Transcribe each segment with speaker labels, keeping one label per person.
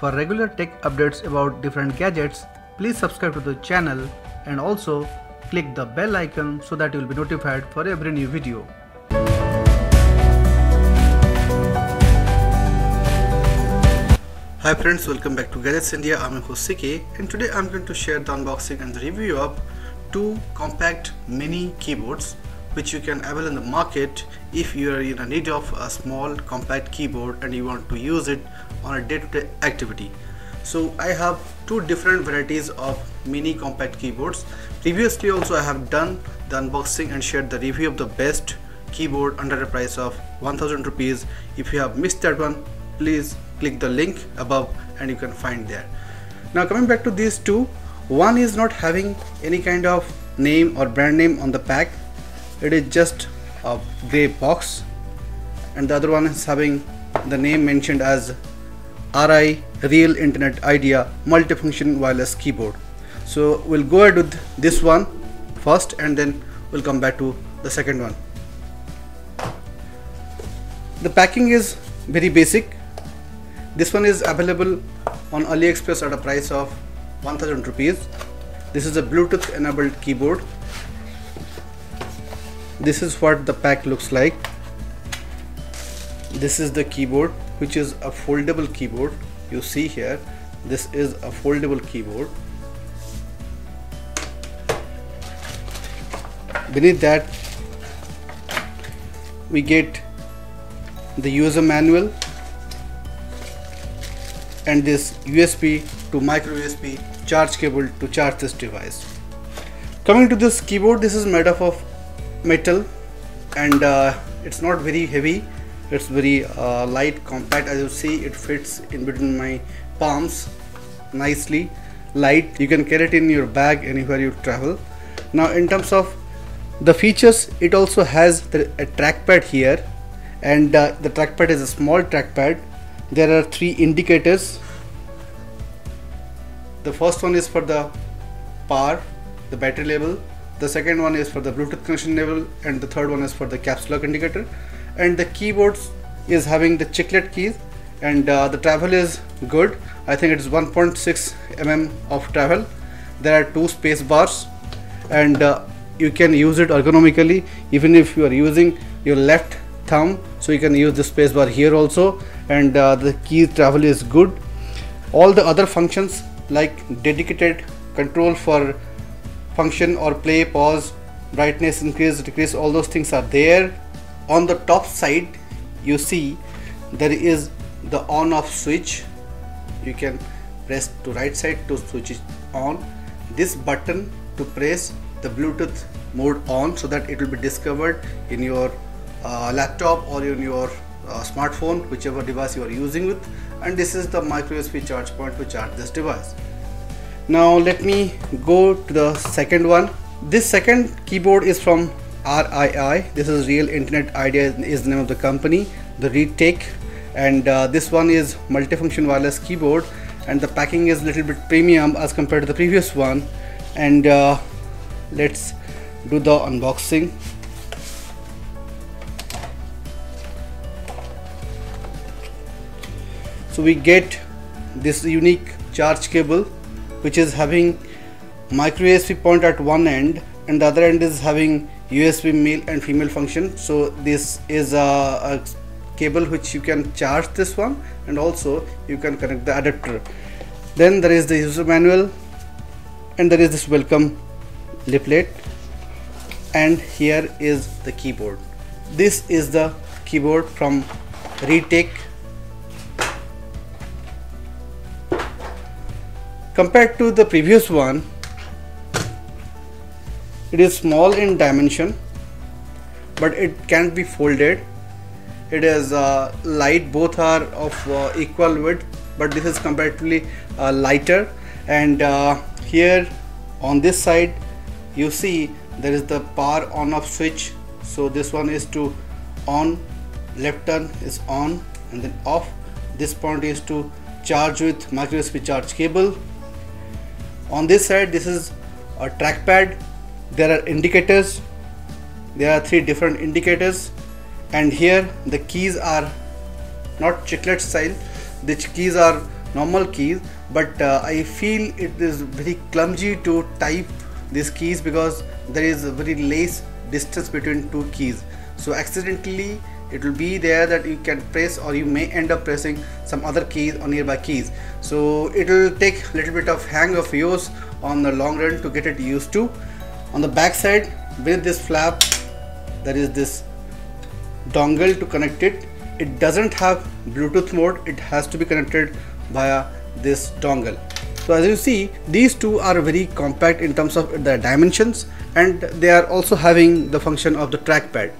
Speaker 1: For regular tech updates about different gadgets, please subscribe to the channel and also click the bell icon so that you will be notified for every new video. Hi friends, welcome back to Gadgets India. I'm your host CK and today I'm going to share the unboxing and the review of two compact mini keyboards which you can avail in the market if you are in a need of a small compact keyboard and you want to use it on a day-to-day -day activity. So I have two different varieties of mini compact keyboards. Previously also I have done the unboxing and shared the review of the best keyboard under the price of 1000 rupees. If you have missed that one, please click the link above and you can find there now coming back to these two one is not having any kind of name or brand name on the pack it is just a gray box. And the other one is having the name mentioned as Rii Real Internet Idea multifunction wireless keyboard. So we'll go ahead with this one first and then we'll come back to the second one. The packing is very basic. This one is available on AliExpress at a price of 1000 rupees. This is a Bluetooth enabled keyboard this is what the pack looks like. This is the keyboard which is a foldable keyboard. You see here this is a foldable keyboard. Beneath that we get the user manual and this USB to micro USB charge cable to charge this device. Coming to this keyboard, this is made up of metal and uh, it's not very heavy. It's very uh, light, compact. As you see, it fits in between my palms nicely. Light. You can carry it in your bag anywhere you travel. Now, in terms of the features, it also has the, a trackpad here, and uh, the trackpad is a small trackpad there are three indicators the first one is for the power the battery level the second one is for the bluetooth connection level and the third one is for the caps lock indicator. And the keyboards is having the chiclet keys and uh, the travel is good. I think it is 1.6 mm of travel. There are two space bars and uh, you can use it ergonomically. Even if you are using your left thumb so you can use the space bar here also. And uh, the key travel is good. All the other functions like dedicated control for function or play pause brightness increase decrease all those things are there. On the top side you see there is the on off switch. You can press to right side to switch it on. This button to press the bluetooth mode on so that it will be discovered in your uh, laptop or in your uh, smartphone whichever device you are using with. And this is the micro USB charge point to charge this device now let me go to the second one. This second keyboard is from RII this is real internet idea is the name of the company the Riitek and uh, this one is multifunction wireless keyboard. And the packing is a little bit premium as compared to the previous one. And uh, let's do the unboxing. So we get this unique charge cable which is having micro USB point at one end and the other end is having USB male and female function. So this is a, a cable which you can charge this one and also you can connect the adapter. Then there is the user manual and there is this welcome leaflet and here is the keyboard. This is the keyboard from Riitek compared to the previous one it is small in dimension but it can be folded. It is uh, light both are of uh, equal width but this is comparatively uh, lighter. And uh, here on this side you see there is the power on off switch. So this one is to on left turn is on and then off. This point is to charge with micro USB charge cable on this side this is a trackpad. There are indicators. There are three different indicators. And here the keys are not chiclet style. The keys are normal keys. But uh, I feel it is very clumsy to type these keys because there is a very less distance between two keys. So accidentally it will be there that you can press or you may end up pressing some other keys or nearby keys. So it will take a little bit of hang of yours on the long run to get it used to. On the back side with this flap there is this dongle to connect it. It doesn't have bluetooth mode. It has to be connected via this dongle. So as you see these two are very compact in terms of the dimensions and they are also having the function of the trackpad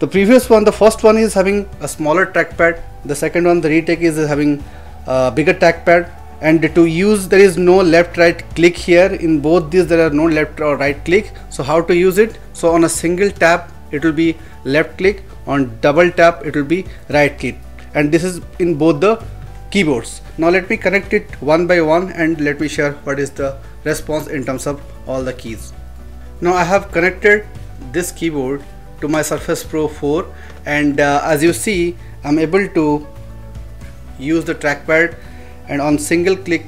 Speaker 1: the previous one the first one is having a smaller trackpad. The second one the Riitek is having a bigger trackpad. And to use there is no left right click here. In both these there are no left or right click. So how to use it? So on a single tap it will be left click. On double tap it will be right click. And this is in both the keyboards. Now let me connect it one by one and let me share what is the response in terms of all the keys. Now I have connected this keyboard to my Surface Pro 4 and uh, as you see I'm able to use the trackpad and on single click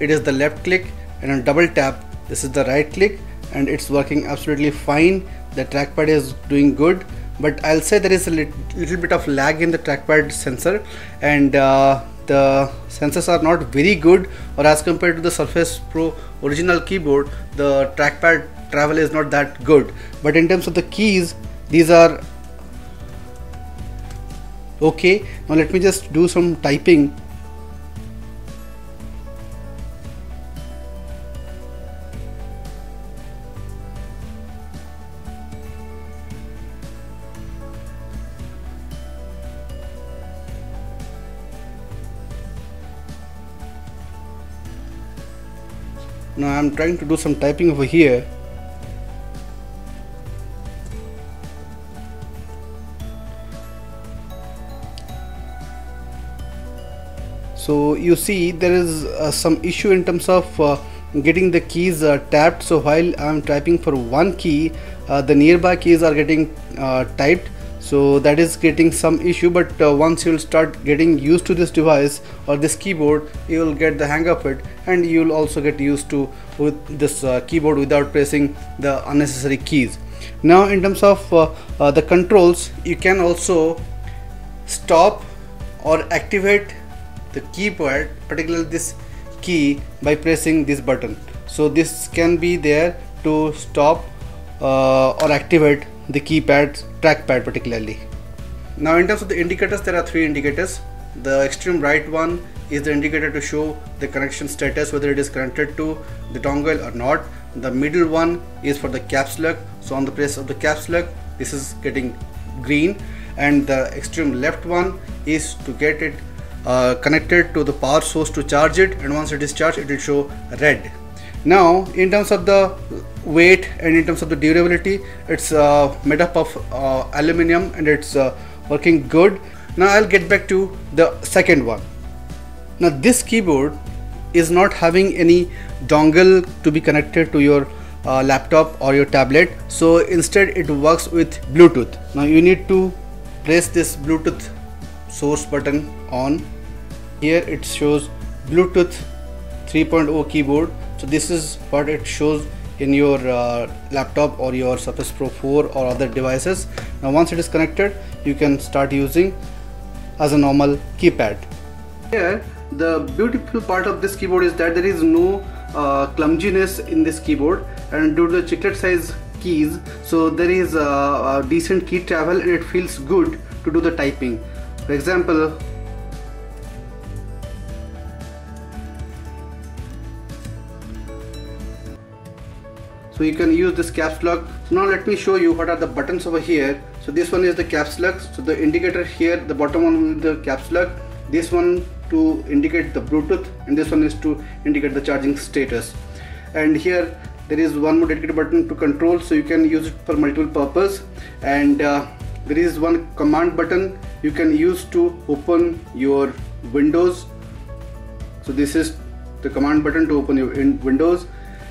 Speaker 1: it is the left click and on double tap this is the right click and it's working absolutely fine. The trackpad is doing good but I'll say there is a little bit of lag in the trackpad sensor and uh, the sensors are not very good or as compared to the Surface Pro original keyboard the trackpad travel is not that good. But in terms of the keys these are okay. Now let me just do some typing. Now I'm trying to do some typing over here so you see there is uh, some issue in terms of uh, getting the keys uh, tapped. So while I'm typing for one key uh, the nearby keys are getting uh, typed. So that is getting some issue but uh, once you'll start getting used to this device or this keyboard you'll get the hang of it. And you'll also get used to with this keyboard without pressing the unnecessary keys. Now in terms of the controls you can also stop or activate the keypad particularly this key by pressing this button. So this can be there to stop uh, or activate the keypad trackpad particularly. Now in terms of the indicators there are three indicators. The extreme right one is the indicator to show the connection status whether it is connected to the dongle or not. The middle one is for the caps lock. So on the press of the caps lock this is getting green. And the extreme left one is to get it uh, connected to the power source to charge it and once it is charged it will show red. Now in terms of the weight and in terms of the durability it's uh, made up of uh, aluminum and it's uh, working good. Now I'll get back to the second one. Now this keyboard is not having any dongle to be connected to your uh, laptop or your tablet. So instead it works with Bluetooth. Now you need to press this Bluetooth source button on here it shows Bluetooth 3.0 keyboard. So this is what it shows in your uh, laptop or your Surface Pro 4 or other devices. Now once it is connected you can start using as a normal keypad. Here the beautiful part of this keyboard is that there is no uh, clumsiness in this keyboard and due to the chiclet size keys so there is a, a decent key travel and it feels good to do the typing. For example so you can use this caps lock. Now let me show you what are the buttons over here. So this one is the caps lock. So the indicator here the bottom one is the caps lock. This one to indicate the bluetooth and this one is to indicate the charging status. And here there is one more dedicated button to control so you can use it for multiple purpose. And uh, there is one command button you can use to open your windows. So this is the command button to open your windows.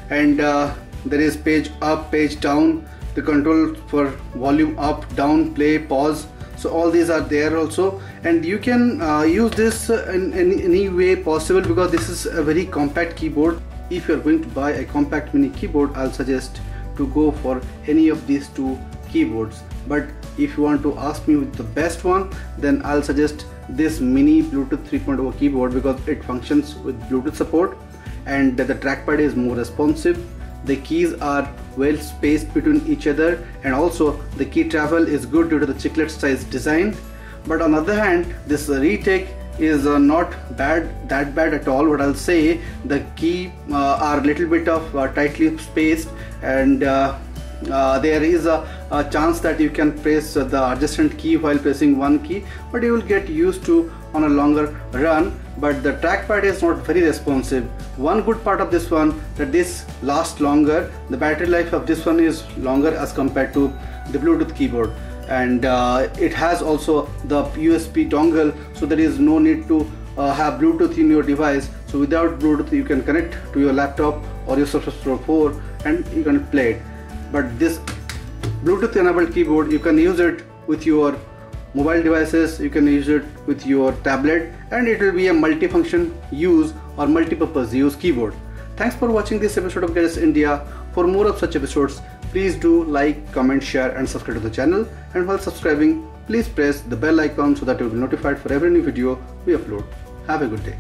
Speaker 1: And uh, there is page up page down. The control for volume up down play pause. So all these are there also. And you can uh, use this in, in any way possible because this is a very compact keyboard. If you're going to buy a compact mini keyboard I'll suggest to go for any of these two keyboards. But if you want to ask me with the best one then I'll suggest this mini Bluetooth 3.0 keyboard because it functions with Bluetooth support and the trackpad is more responsive the keys are well spaced between each other and also the key travel is good due to the chiclet size design. But on the other hand this Riitek is uh, not bad that bad at all. What I'll say the key uh, are a little bit of uh, tightly spaced and uh, uh, there is a, a, chance that you can press the adjacent key while pressing one key but you will get used to on a longer run but the trackpad is not very responsive. One good part of this one that this lasts longer. The battery life of this one is longer as compared to the bluetooth keyboard. And uh, it has also the usb dongle so there is no need to uh, have bluetooth in your device. So without bluetooth you can connect to your laptop or your surface pro 4 and you can play it. But this bluetooth enabled keyboard you can use it with your mobile devices you can use it with your tablet and it will be a multifunction use or multi-purpose use keyboard. Thanks for watching this episode of Gadgets India. For more of such episodes please do like comment share and subscribe to the channel. And while subscribing please press the bell icon so that you will be notified for every new video we upload. Have a good day